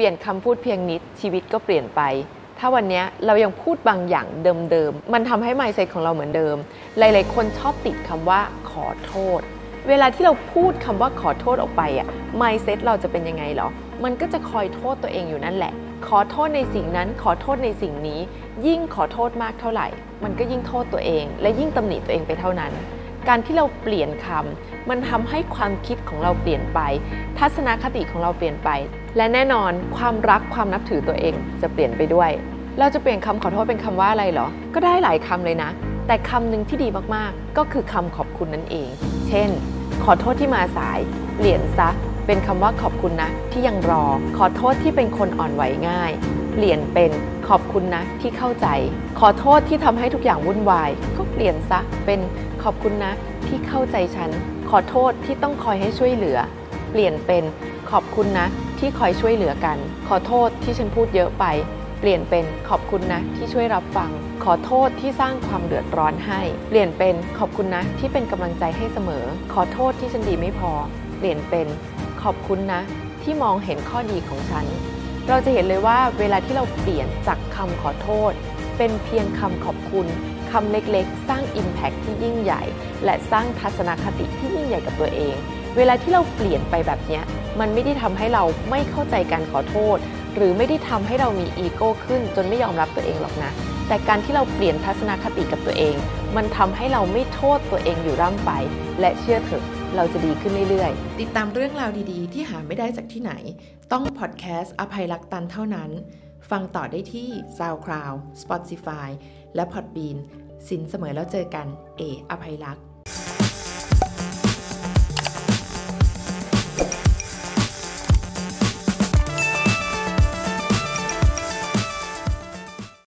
เปลี่ยนคำพูดเพียงนิดชีวิตก็เปลี่ยนไป ถ้าวันนี้เรายังพูดบางอย่างเดิมๆ มันทำให้ mindset ของเราเหมือนเดิม หลายๆ คนชอบติดคำว่าขอโทษ เวลาที่เราพูดคำว่าขอโทษออกไปอะ mindset เราจะเป็นยังไงหรอ มันก็จะคอยโทษตัวเองอยู่นั่นแหละ ขอโทษในสิ่งนั้น ขอโทษในสิ่งนี้ ยิ่งขอโทษมากเท่าไหร่ มันก็ยิ่งโทษตัวเอง และยิ่งตำหนิตัวเองไปเท่านั้นการที่เราเปลี่ยนคำมันทำให้ความคิดของเราเปลี่ยนไป ทัศนคติของเราเปลี่ยนไป และแน่นอนความรักความนับถือตัวเองจะเปลี่ยนไปด้วย เราจะเปลี่ยนคำขอโทษเป็นคำว่าอะไรเหรอ ก็ได้หลายคำเลยนะ แต่คำหนึ่งที่ดีมากๆ ก็คือคำขอบคุณนั่นเอง เช่น ขอโทษที่มาสาย เปลี่ยนซะ เป็นคำว่าขอบคุณนะ ที่ยังรอ ขอโทษที่เป็นคนอ่อนไหวง่าย เปลี่ยนเป็นขอบคุณนะที่เข้าใจ ขอโทษที่ทำให้ทุกอย่างวุ่นวาย ก็เปลี่ยนซะ เป็นขอบคุณนะที่เข้าใจฉัน ขอโทษที่ต้องคอยให้ช่วยเหลือ เปลี่ยนเป็นขอบคุณนะ ที่คอยช่วยเหลือกัน ขอโทษที่ฉันพูดเยอะไป เปลี่ยนเป็นขอบคุณนะที่ช่วยรับฟัง ขอโทษที่สร้างความเดือดร้อนให้ เปลี่ยนเป็นขอบคุณนะที่เป็นกำลังใจให้เสมอ ขอโทษที่ฉันดีไม่พอ เปลี่ยนเป็นขอบคุณนะ ที่มองเห็นข้อดีของฉัน เราจะเห็นเลยว่าเวลาที่เราเปลี่ยนจากคำขอโทษ เป็นเพียงคำขอบคุณคำเล็กๆ สร้าง Impact ที่ยิ่งใหญ่ และสร้างทัศนคติที่ยิ่งใหญ่กับตัวเอง เวลาที่เราเปลี่ยนไปแบบนี้มันไม่ได้ทำให้เราไม่เข้าใจการขอโทษ หรือไม่ได้ทำให้เรามีอีโก้ขึ้น จนไม่ยอมรับตัวเองหรอกนะ แต่การที่เราเปลี่ยนทัศนคติกับตัวเอง มันทำให้เราไม่โทษตัวเองอยู่ร่ำไป และเชื่อเถอะเราจะดีขึ้นเรื่อยๆ ติดตามเรื่องราวดีๆ ที่หาไม่ได้จากที่ไหน ต้องพอดแคสต์อภัยรักตันเท่านั้น ฟังต่อได้ที่ SoundCloud Spotify และ Podbean สินเสมอแล้วเจอกัน เอ อภัยรัก์